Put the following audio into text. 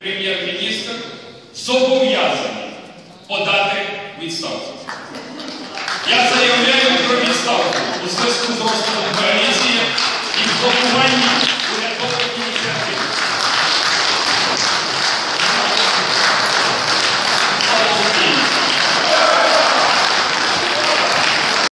Прем'єр-міністр зобов'язаний подати відставку. Я заявляю про відставку у зв'язку з розкладом коаліції і блокуванням